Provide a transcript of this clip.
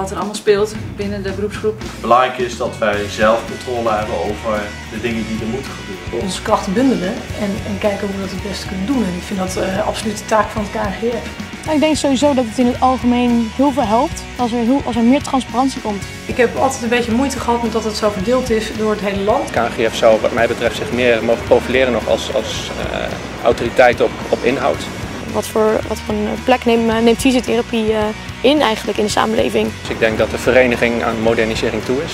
wat er allemaal speelt binnen de beroepsgroep. Belangrijk is dat wij zelf controle hebben over de dingen die er moeten gebeuren. Onze krachten bundelen en, en kijken hoe we dat het beste kunnen doen. En ik vind dat uh, absoluut de taak van het KNGF. Nou, ik denk sowieso dat het in het algemeen heel veel helpt als er, heel, als er meer transparantie komt. Ik heb altijd een beetje moeite gehad met dat het zo verdeeld is door het hele land. KNGF zou wat mij betreft zich meer mogen profileren nog als, als uh, autoriteit op, op inhoud. Wat voor, wat voor een plek neemt, neemt fysiotherapie uh, in eigenlijk in de samenleving? Dus ik denk dat de vereniging aan modernisering toe is.